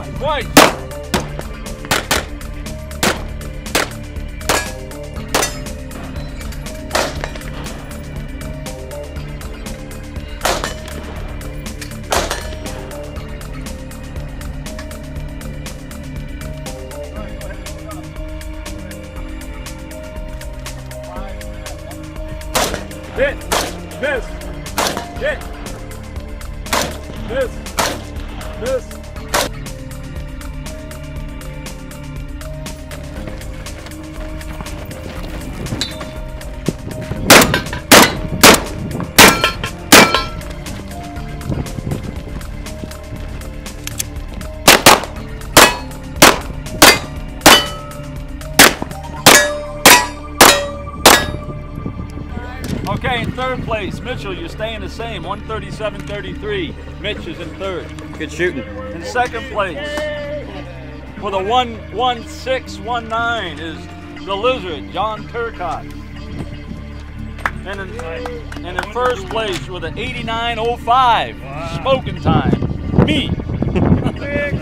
Wait! Hit! Miss! Hit! Miss! Miss! Okay, in third place, Mitchell, you're staying the same, 137.33. Mitch is in third. Good shooting. In second place, with a 11619 is the Lizard, John Turcott. And in, and in first place with an 8905, smoking time, me.